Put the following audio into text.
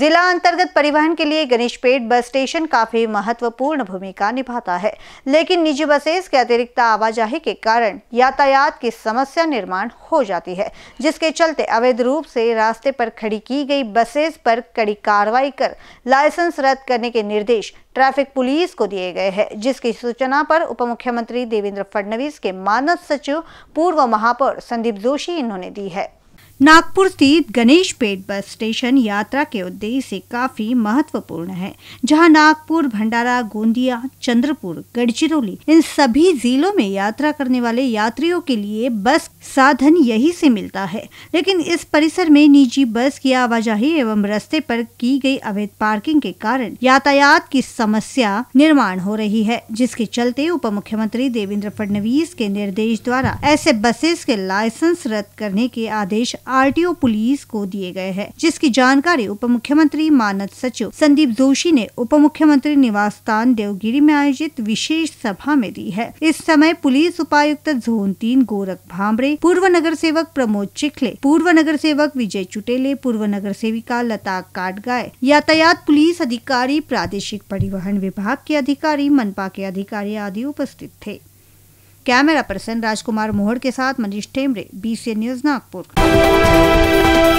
जिला अंतर्गत परिवहन के लिए गणेशपेट बस स्टेशन काफ़ी महत्वपूर्ण भूमिका निभाता है। लेकिन निजी बसेस के अतिरिक्त आवाजाही के कारण यातायात की समस्या निर्माण हो जाती है, जिसके चलते अवैध रूप से रास्ते पर खड़ी की गई बसेस पर कड़ी कार्रवाई कर लाइसेंस रद्द करने के निर्देश ट्रैफ़िक पुलिस को दिए गए हैं, जिसकी सूचना पर उप मुख्यमंत्री देवेंद्र फडणवीस के मानव सचिव पूर्व महापौर संदीप जोशी इन्होंने दी है। नागपुर स्थित गणेश पेट बस स्टेशन यात्रा के उद्देश्य से काफ़ी महत्वपूर्ण है, जहाँ नागपुर, भंडारा, गोंदिया, चंद्रपुर गढ़चिरौली इन सभी जिलों में यात्रा करने वाले यात्रियों के लिए बस साधन यही से मिलता है। लेकिन इस परिसर में निजी बस की आवाजाही एवं रस्ते पर की गई अवैध पार्किंग के कारण यातायात की समस्या निर्माण हो रही है, जिसके चलते उप मुख्यमंत्री देवेंद्र फडणवीस के निर्देश द्वारा ऐसे बसेस के लाइसेंस रद्द करने के आदेश आरटीओ पुलिस को दिए गए हैं, जिसकी जानकारी उप मुख्यमंत्री मानद सचिव संदीप जोशी ने उप मुख्यमंत्री निवास स्थान देवगिरी में आयोजित विशेष सभा में दी है। इस समय पुलिस उपायुक्त जोन तीन, गोरख भामरे पूर्व नगर सेवक प्रमोद चिखले, पूर्व नगर सेवक विजय चुटेले, पूर्व नगर सेविका लता काटगाय, यातायात पुलिस अधिकारी, प्रादेशिक परिवहन विभाग के अधिकारी, मनपा के अधिकारी आदि उपस्थित थे। कैमरा पर्सन राजकुमार मोहड़ के साथ मनीष टेमरे बी न्यूज़ नागपुर।